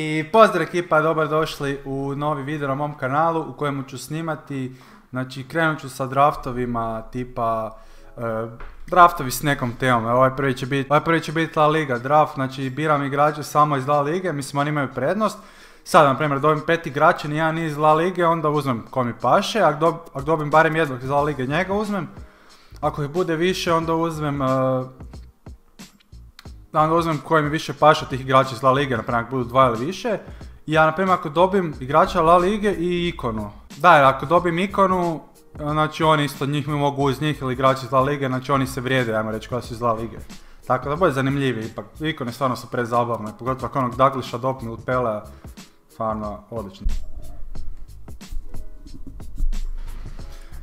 I pozdrav ekipa, dobro došli u novi video na mom kanalu u kojemu ću snimati, znači krenut ću sa draftovima tipa e, draftovi s nekom temom, ovaj prvi će biti ovaj prvi će biti La Liga draft, znači biram igrače samo iz La Lige, mislim oni imaju prednost. Sad, na primjer, dobim pet igrača, nijedan nije iz La Lige, onda uzmem ko mi paše, ako dobim barem jednog iz La Lige, njega uzmem. Ako ih bude više, onda uzmem e, da onda uzmem koji mi više paša tih igrača iz La Lige, na primjer ako budu dva ili više. I ja na primjer ako dobim igrača La Lige i ikonu. Da, jer ako dobim ikonu, znači oni isto njih mi mogu uz njih ili igrači iz La Lige, znači oni se vrijede, ajmo reći, koja su iz La Lige. Tako da bude zanimljiviji ipak. Ikone stvarno su prezabavne, pogotovo ako onog Douglasha dopnu ili Pelea, stvarno odlično.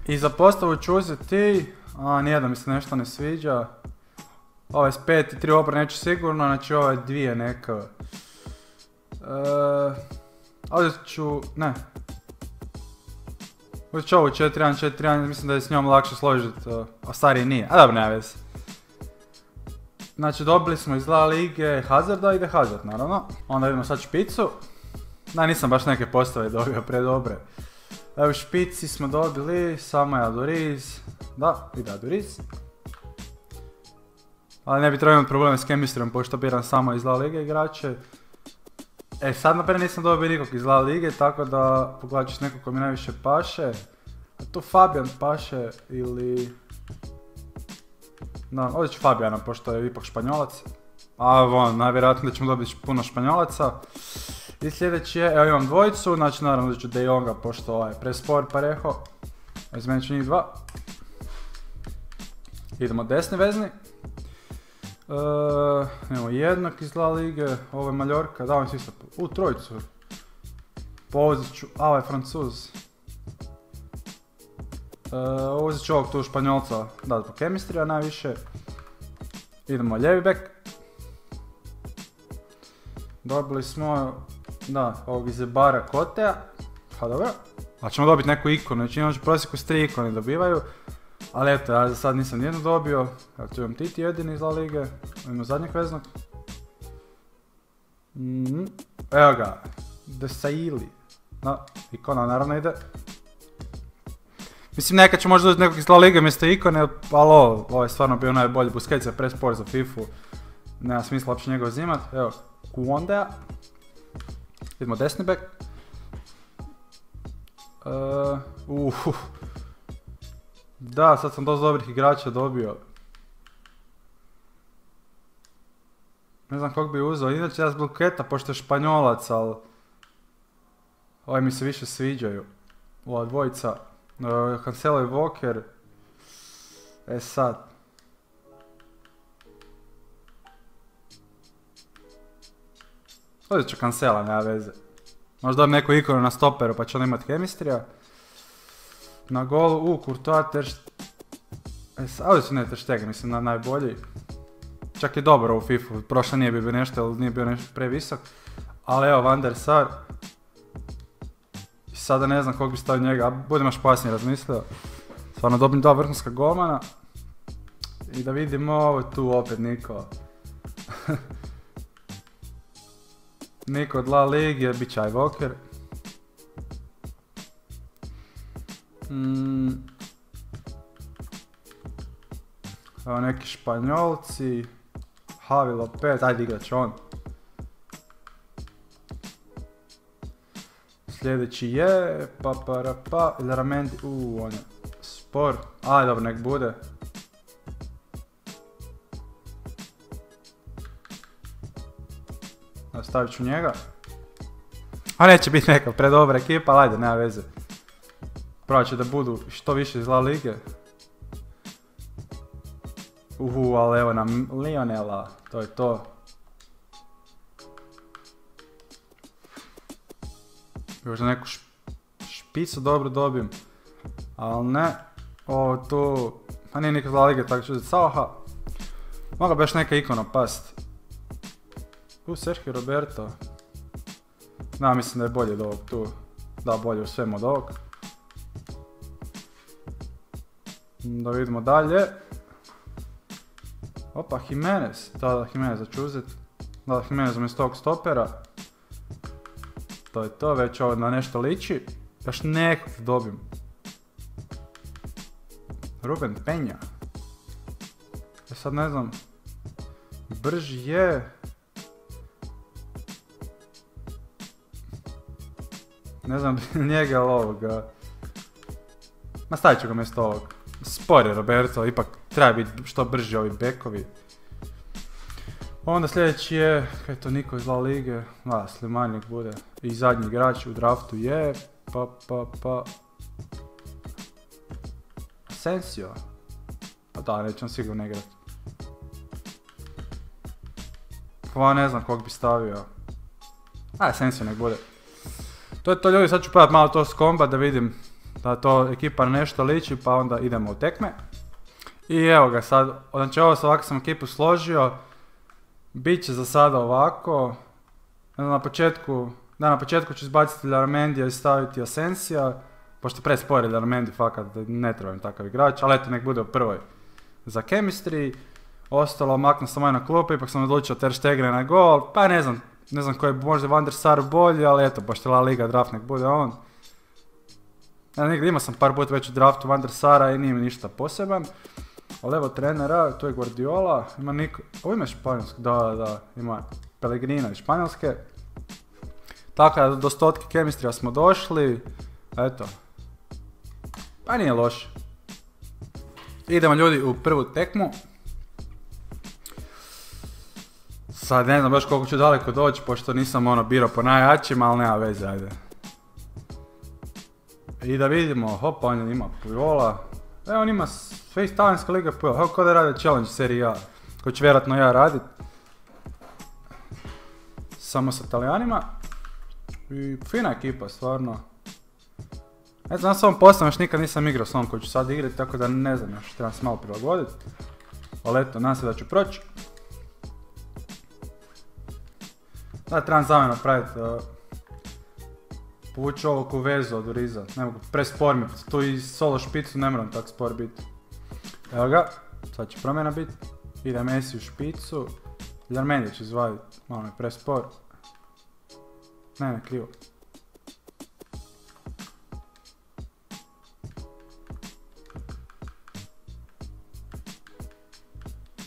I za postavu ću uzeti, a nijedno mi se nešto ne sviđa. Ove s pet i tri obra neću sigurno, znači ove dvije neka. E, ovdje ću, ne. Uzet ću ovu 4-1, 4-1, mislim da je s njom lakše složiti, a stari nije. A dobro, nema veze. Znači dobili smo iz La Lige Hazarda, ide Hazard naravno. Onda idemo sad špicu. Da, nisam baš neke postave dobio predobre. Evo špici smo dobili samo Aduriz. Da, ide Aduriz. Ali ne bi trebao imati probleme s kemistrijom pošto biram samo iz La Lige igrače. E sad naprijed nisam dobio nikog iz La Lige, tako da pogledat ću nekog ko mi najviše paše. A tu Fabian paše ili... Da, ovdje ću Fabiana pošto je ipak španjolac. A von, najvjerojatnije da ćemo dobiti puno španjolaca. I sljedeći je, evo imam dvojicu, znači naravno da ću De Jonga pošto ovaj prespor pareho. Izmenit ću njih dva. Idemo desni vezni. Uh, evo jednog iz La Lige, ovo je Maljorka, da se isto, u trojicu. Povozit ću, a ovaj Francuz. Uh, uzet ću ovog tu Španjolca, da, po kemistrija najviše. Idemo ljevi bek. Dobili smo, da, ovog iz Bara Kotea. Pa dobro. A ćemo dobiti neku ikonu, znači imamo prosjeku s tri ikone dobivaju. Ali eto, ja za sad nisam nijednu dobio. Evo tu imam Titi jedini iz La Lige. Imamo zadnjeg veznog. Mm, evo ga. Desaili. No, ikona naravno ide. Mislim nekad ću možda uzeti nekog iz La Lige mjesto ikone, ali ovo, je stvarno bio najbolji Busquets je prespor za FIFA. Nema smisla uopće njega uzimat. Evo, Kuondea. Idemo desni back. Uh, uh, da, sad sam dosta dobrih igrača dobio. Ne znam kog bi uzeo, inače ja zbog Keta, pošto je španjolac, ali... Ovaj mi se više sviđaju. Ova dvojica. Cancelo i Walker. E sad. Ovdje ću Cancela, nema veze. Možda dam neku ikonu na stoperu pa će on imat kemistrija. Na golu, u, Courtois, Ter E, ovdje su ne Ter mislim, na najbolji. Čak je dobro u FIFA, prošle nije bio nešto, ali nije bio nešto previsok. Ali evo, Van der Sar. I sada ne znam kog bi stavio njega, budem još pasnije razmislio. Stvarno dobim dva vrhunska golmana. I da vidimo ovo tu opet Niko. Niko od La Ligue, bit Walker. Mm. Evo neki španjolci. Javi Lopez, ajde igrat će on. Sljedeći je, pa pa pa, Ramendi, uuu, on je spor. Ajde, dobro, nek bude. Stavit ću njega. A neće biti neka predobra ekipa, ali ajde, nema veze. Pravo će da budu što više iz La Lige. Uhu, ali evo nam Lionela, to je to. Još neku špicu dobro dobijem. Ali ne, ovo tu, pa nije nikad La Lige, tako ću uzeti Sauha. Mogla bi još neka ikona past. U, Sergio Roberto. Da, mislim da je bolje od ovog tu. Da, bolje u svemu od ovog. Da vidimo dalje. Opa, Jimenez. Da, da, Jimenez ću uzeti. Da, Jimenez umjesto ovog stopera. to je to, već ovo na nešto liči. Još nekog dobim. Ruben Penja. Ja sad ne znam. Brži je. Ne znam njega ili ovoga. Ma stavit ću ga mjesto ovog. Spor je Roberto, ipak treba biti što brži ovi bekovi. Onda sljedeći je, kaj to niko iz La Lige, da, Slimanjak bude. I zadnji igrač u draftu je, pa, pa, pa... Sensio. Pa da, nećem sigurno igrati. Pa ne znam kog bi stavio. A, Sensio nek bude. To je to ljudi, sad ću probati malo to s komba da vidim da to ekipa nešto liči pa onda idemo u tekme. I evo ga sad, znači ovo ovako sam ekipu složio, bit će za sada ovako, na početku, da na početku ću izbaciti Larmendija i staviti Asensija, pošto prespor je Larmendi fakat ne trebam takav igrač, ali eto nek bude u prvoj za chemistry, ostalo maknu sam na klupu, ipak sam odlučio Ter Stegen na gol, pa ne znam, ne znam koji je možda Van der Sar bolji, ali eto, pošto La Liga draft nek bude on. Ja, negdje imao sam par puta već u draftu Van der Sara i nije mi ništa poseban. Ali evo trenera, tu je Guardiola, ima niko... Ovo ima španjolski, da, da, ima Pellegrina iz Španjolske. Tako do stotke kemistrija smo došli, eto. Pa nije loše. Idemo ljudi u prvu tekmu. Sad ne znam baš koliko ću daleko doći, pošto nisam ono birao po najjačim, ali nema veze, ajde. I da vidimo, hopa, on ima Pujola. Evo on ima sve iz Talijanske liga Pujola. Evo da rade challenge serija A. Koji ću vjerojatno ja radit. Samo sa Talijanima. I fina ekipa, stvarno. Ne znam, ja sam postavljam još nikad nisam igrao s ovom koji ću sad igrati, tako da ne znam još, trebam se malo prilagoditi. Ali eto, nadam se da ću proći. Da, trebam za napraviti povući ovo vezu od Uriza. Ne mogu prespor mi, tu i solo špicu ne moram tak spor biti. Evo ga, sad će promjena biti. Ide Messi u špicu. Ljarmenija će izvadit, malo me prespor. Ne, ne, krivo.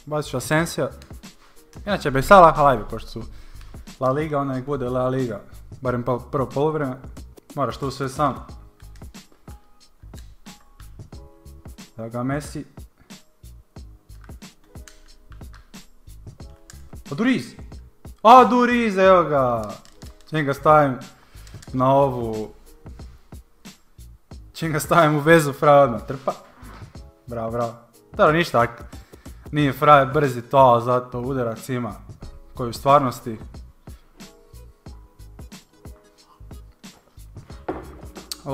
Bacit ću Asensija. Inače, bez Salah, ali pošto su La Liga, ona nek bude La Liga. Barem prvo polovreme. Moraš tu sve sam. Da ga Messi. A Duriz! A Duriz, evo ga! Čim ga stavim na ovu... Čim ga stavim u vezu, fraja odmah trpa. Bravo, bravo. Dobro, ništa, nije fraje brzi to, zato udarac ima. Koji u stvarnosti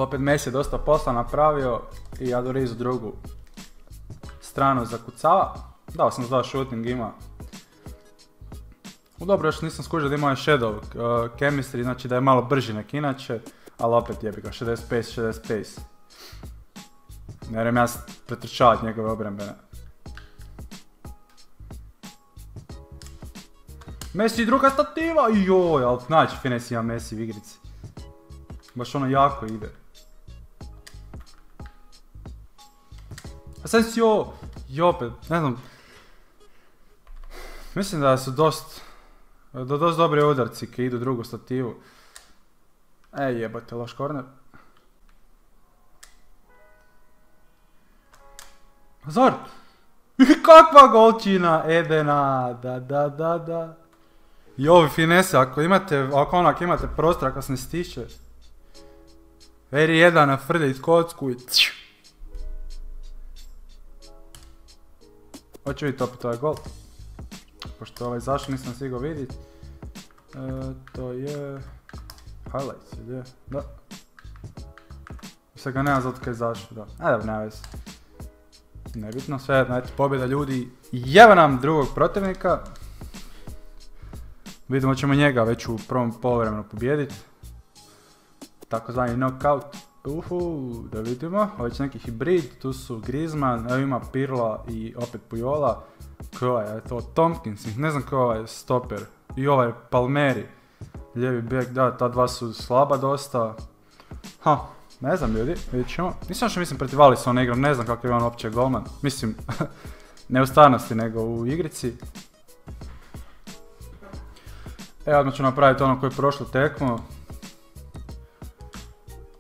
opet Messi je dosta posla napravio i Adorizu drugu stranu zakucava. Dao sam za shooting ima. U dobro još nisam skužio da ima je shadow uh, chemistry, znači da je malo brži nek inače, ali opet jebi ga, 60 pace, 60 pace. Ne vjerujem ja pretrčavat njegove obrambene. Messi druga stativa, joj, ali znači finesse ima Messi u igrici. Baš ono jako ide. Asensio, i opet, ne znam. Mislim da su dost, da dost dobre udarci koji idu drugu stativu. Ej jebate, loš korner. Zar? Kakva golčina Edena, da, da, da, da. I ovi finese, ako imate, ako onak imate prostor, ako se ne stiče. Veri jedan na frlje kocku i Hoću vidjeti opet ovaj gol. Pošto ovaj zašao nisam sigao vidjet. E, to je... Highlights, ili je? Da. Se ga nema zato kaj je zašao, da. A dobro, nema veze. Nebitno, sve, znači pobjeda ljudi. Jeva nam drugog protivnika. Vidimo ćemo njega već u prvom polovremenu pobijediti. Takozvani knockout. Uhu, da vidimo, ovo je neki hibrid, tu su Griezmann, evo ima Pirlo i opet Pujola. Ko je to? Tompkins, ne znam ko je stoper. I ovaj Palmeri. Lijevi bek, da, ta dva su slaba dosta. Ha, ne znam ljudi, vidjet ćemo. Nisam što mislim protiv Alisona igram, ne znam kakav je on uopće golman. Mislim, ne u stvarnosti nego u igrici. Evo odmah ću napraviti ono koji je prošlo tekmo.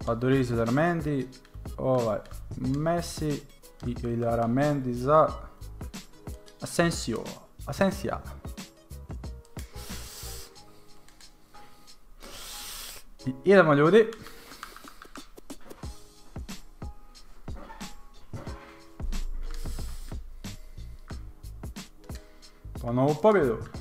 Adoriz Armendi, ovaj Messi i Iljaramendi za Asensio. Asensija. I idemo ljudi. Po novu pobjedu.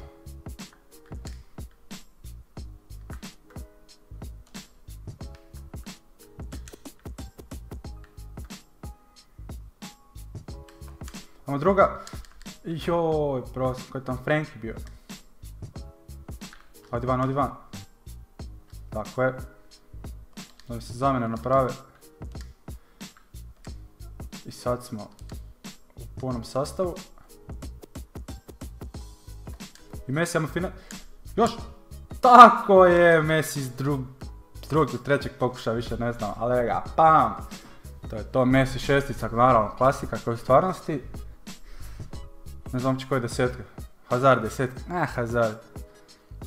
Druga. Joj, prosim, koji je tam Frankie bio. Odi van, odi van. Tako je. Da se zamjene naprave. I sad smo u punom sastavu. I Messi ima fina... Još! Tako je! Messi iz drug... drugog ili trećeg pokušaja, više ne znam, ali ga, pam! To je to Messi šestica, naravno, klasika je u stvarnosti. Ne znam će koji desetka. Hazard desetka. Ne, Hazard.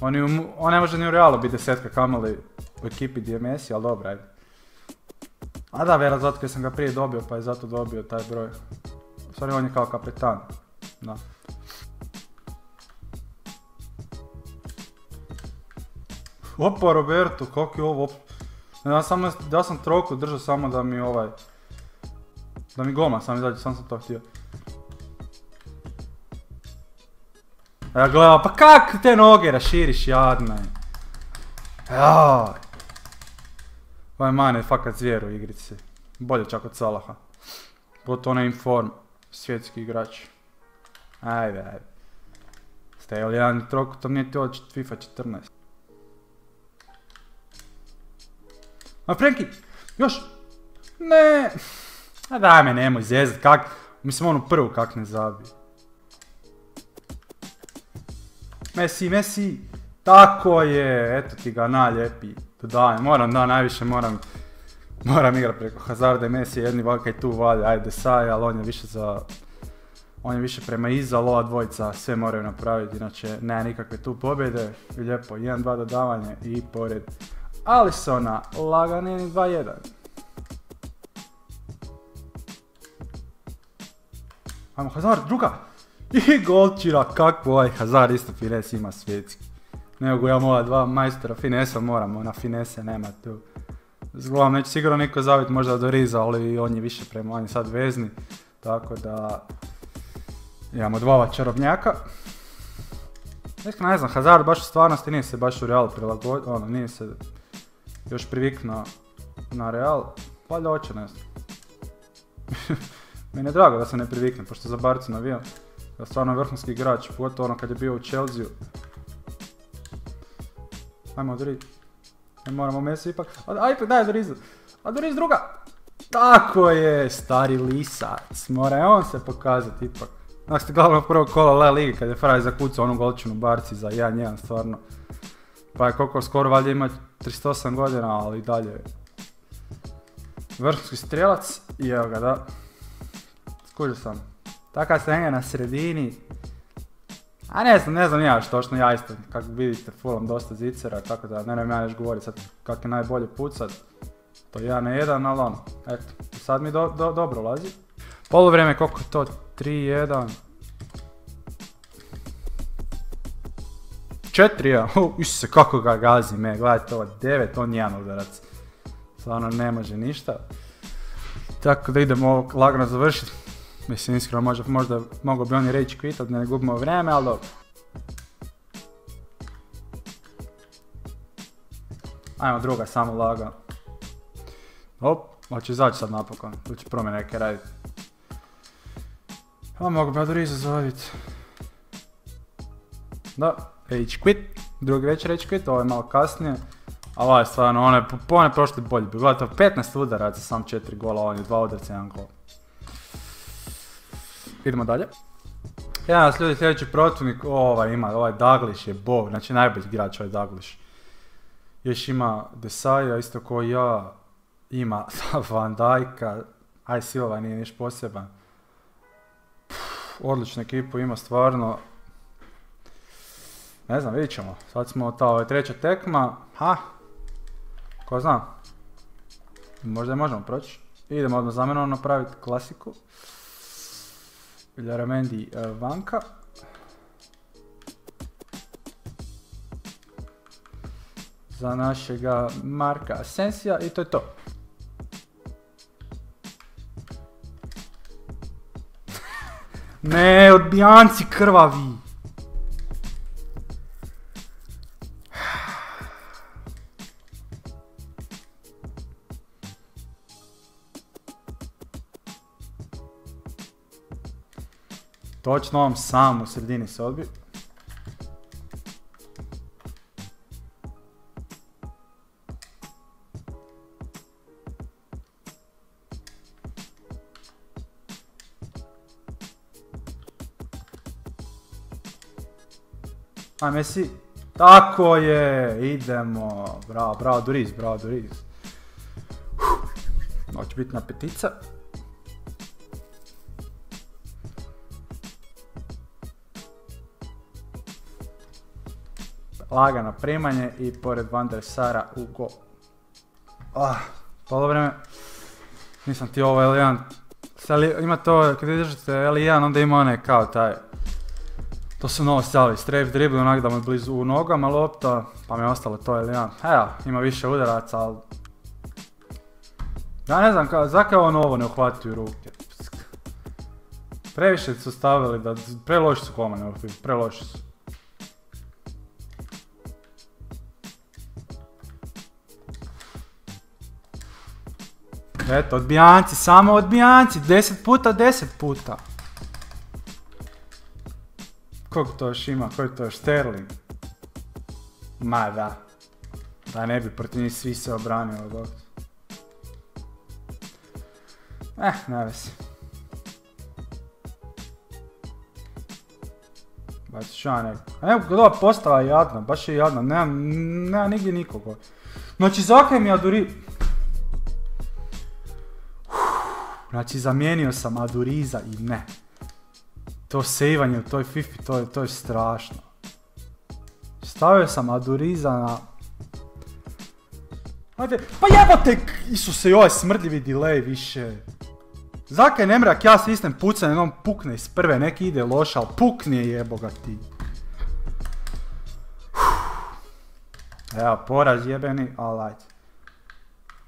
On, on ne može ni u realu biti desetka kamali u ekipi gdje je Messi, ali dobro, ajde. A da, vjerojatno zato sam ga prije dobio, pa je zato dobio taj broj. U stvari on je kao kapetan. Da. Opa Roberto, kako je ovo? Ja sam, ja sam troku držao samo da mi ovaj... Da mi goma sam izađe, sam sam to htio. Ja gledam, pa kak te noge raširiš, jadne. Jaj. Ovaj je fakat zvijer u igrici. Bolje čak od Salaha. Gotovo onaj inform. Svjetski igrač. Ajde, ajde. Ste li jedan trok, to nije ti od FIFA 14. A Frenki, još! Ne! A daj me nemoj zezat, kak... Mislim onu prvu kak ne zabije. Messi, Messi! Tako je, eto ti ga naljepi. Daj, moram da, najviše moram... Moram igrat preko Hazarda i Messi, jedni valka i tu valja, ajde saj, ali on je više za... On je više prema iza, ova dvojica sve moraju napraviti, inače nema nikakve tu pobjede. Lijepo, 1-2 dodavanje i pored Alisona, laganini 2-1. Ajmo Hazard, druga! I golčira, kakvo ovaj Hazard isto fines ima svjetski. Nego ja moja dva majstora finesa moramo, na finese nema tu. Zgledam, neće sigurno niko zaviti možda do Riza, ali on je više prema, on je sad vezni. Tako da... Imamo dva čarobnjaka. Iskreno ne znam, Hazard baš u stvarnosti nije se baš u Real prilagodio, ono, nije se još priviknuo na Real. Valjda hoće, ne znam. Meni je drago da se ne privikne, pošto za Barcu navijam. Da stvarno je vrhunski igrač, pogotovo ono kad je bio u Chelsea. Ajmo Doriz. Ne moramo Messi ipak. Aj, daj Dorizu. A Doriz druga. Tako je, stari lisac. Mora on se pokazati ipak. Znači ste glavno prvog kola Le Ligi kad je Fraj zakucao onu golčinu Barci za 1-1 stvarno. Pa je koliko skoro valjda ima 38 godina, ali dalje vrhunski strelac i evo ga da. Skužio sam. Taka se na sredini. A ne znam, ne znam ja što točno ja isto, kako vidite, fulam dosta zicera, tako da ne nema ja još govoriti sad kak je najbolje pucat. To je 1 na 1, ali ono, eto, sad mi do, do, dobro lazi. Polovreme, koliko je to? 3-1. 4-1, isuse kako ga gazi me, gledajte ovo, 9, on jedan udarac. Stvarno ne može ništa. Tako da idemo ovo lagano završiti. Mislim, iskreno možda, možda mogo bi oni reći da ne gubimo vrijeme, ali dobro. Ajmo druga, samo laga. Op, hoće izaći sad napokon, tu će promjene neke raditi. A mogu bi Adoriza zovit. Da, Rage quit, drugi već Rage quit, ovo je malo kasnije. A ovo je stvarno, ono je, po one prošli bolji. Gledajte, 15 udaraca, sam 4 gola, on je 2 udarca, 1 gol. Idemo dalje. Jedan ljudi sljedeći protivnik, ovaj ima, ovaj Daglish je bog, znači najbolji igrač ovaj Daglish. Još ima Desaja, isto ko ja. Ima Van Dijka. Aj Silva nije niš poseban. odličnu ekipu ima stvarno. Ne znam, vidit ćemo. Sad smo ta ovaj, treća tekma. Ha, ko zna. Možda je možemo proći. Idemo odmah za menom napraviti klasiku. Ljaramendi e, Vanka. Za našega Marka Asensija i to je to. ne, odbijanci krvavi. Točno ovom sam u sredini se odbi. A Messi, tako je, idemo, bravo, bravo Duriz, bravo Duriz. Ovo će biti na petica. Lagano primanje i pored Van der Sara u go. Ah, polo vreme. Nisam ti ovo L1. Ima to, kad izdržite L1 onda ima one kao taj. To su novo stali, strafe dribble onak da mu blizu u nogama lopta, pa mi je ostalo to L1. Evo, ima više udaraca, ali... Ja ne znam, zakaj on ovo ne uhvati u ruke? Previše su stavili da, preloši su komane, preloši su. Eto, odbijanci, samo odbijanci, deset puta, deset puta. Koliko to još ima, koji to još, Sterling? Ma da. Da ne bi protiv njih svi se obranili od Eh, ne. Baš ću ja neko. A kod ova postava je jadna, baš je jadna, nema, nema nigdje nikoga. Znači, zakaj mi Aduri... Znači zamijenio sam Aduriza i ne. To sejvanje u toj Fifi, to je, to je strašno. Stavio sam Aduriza na... Ajde, pa jebote, Isuse, ovaj smrdljivi delay više. Zakaj ne mrak ja sistem pucanje, on pukne iz prve, neki ide loša, ali pukne jeboga ti. Evo, poraz jebeni, ali ajde.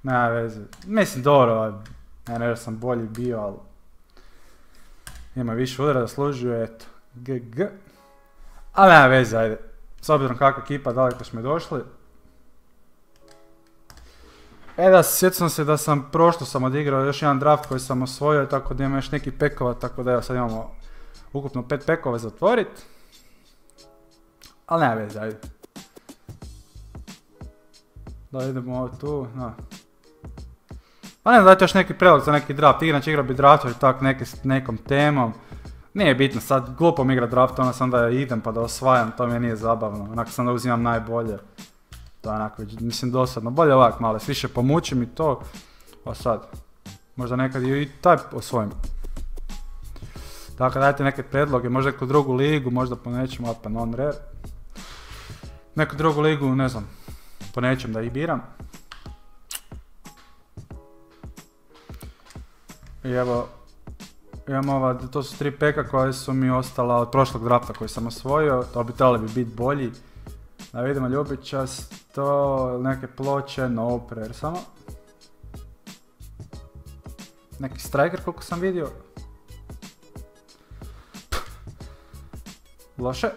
Nema veze. Mislim, dobro, ja ne sam bolji bio, ali... Ima više udara, zaslužuje, eto. GG. Ali nema veze, ajde. S obzirom kakva ekipa, daleko smo došli. E da, sjetio sam se da sam prošlo sam odigrao još jedan draft koji sam osvojio, tako da imam još neki pekova, tako da evo sad imamo ukupno pet pekova za otvorit. Ali nema veze, ajde. Da idemo tu, na. Pa ne znam, dajte još neki prelog za neki draft, inače igra bi draftovi tak neke, nekom temom. Nije bitno, sad glupo mi igra draft, onda sam da idem pa da osvajam, to mi nije zabavno, onako sam da uzimam najbolje. To je onako, mislim dosadno, bolje ovak malo, više pomučim i to, pa sad, možda nekad i taj osvojim. Dakle, dajte neke predloge, možda neku drugu ligu, možda po nečem, pa non rare. Neku drugu ligu, ne znam, po nečem da ih biram. I evo, imam ova, to su tri peka koje su mi ostala od prošlog drafta koji sam osvojio, to bi trebali bi biti bolji. Da vidimo to neke ploče, no prayer samo. Neki striker koliko sam vidio. Loše.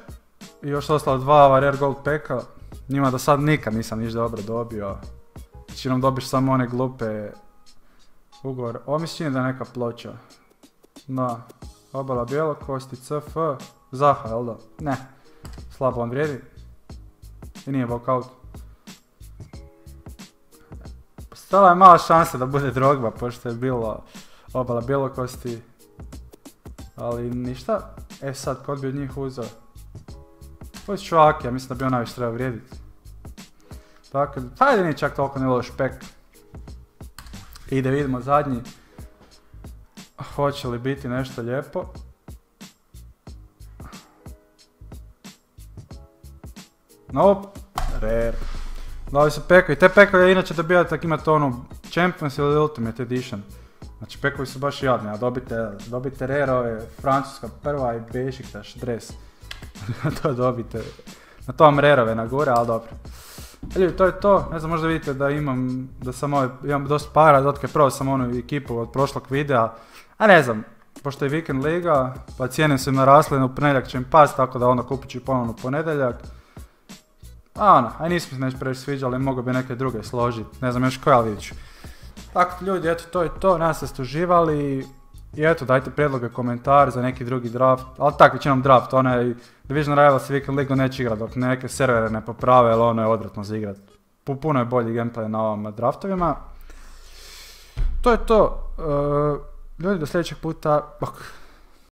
I još su ostala dva rare gold peka. Njima do sad nikad nisam niš dobro dobio. nam dobiš samo one glupe Ugovor. Ovo mi čini da neka ploča. Da. Obala bijelo, kosti CF. Zaha, jel da? Ne. Slabo on vrijedi. I nije walkout. Stala je mala šansa da bude drogba, pošto je bilo obala kosti. Ali ništa. E sad, kod bi od njih uzeo? Ovo je ja mislim da bi on najviše trebao vrijediti. Tako da, hajde nije čak toliko ne loš pek. I da vidimo zadnji. Hoće li biti nešto lijepo? Nope. Rare. Dali su pekovi. Te pekovi inače dobijate ako imate onu Champions ili Ultimate Edition. Znači pekovi su baš jadni, a dobite, dobite rare ove francuska prva i Bešiktaš dres. to dobite. Na tom rerove na gore, ali dobro. Ljudi, to je to. Ne znam, možda vidite da imam, da sam ovaj, imam dosta para, zato prvo sam onu ekipu od prošlog videa. A ne znam, pošto je vikend liga, pa cijene su im narasle, u ponedjeljak će im past, tako da onda kupit ću ponovno ponedjeljak. A ono, aj nismo se nešto previše sviđali, mogu bi neke druge složiti, ne znam još koje, ali vidit ću. Tako ljudi, eto to je to, nas ste uživali i eto dajte prijedloge, komentar za neki drugi draft, ali tako većinom draft, onaj Division Rivals i Weekend League neće igrat dok neke servere ne poprave, jer ono je odvratno za igrat. Puno je bolji gameplay na ovom draftovima. To je to. Uh, ljudi, do sljedećeg puta. Bok.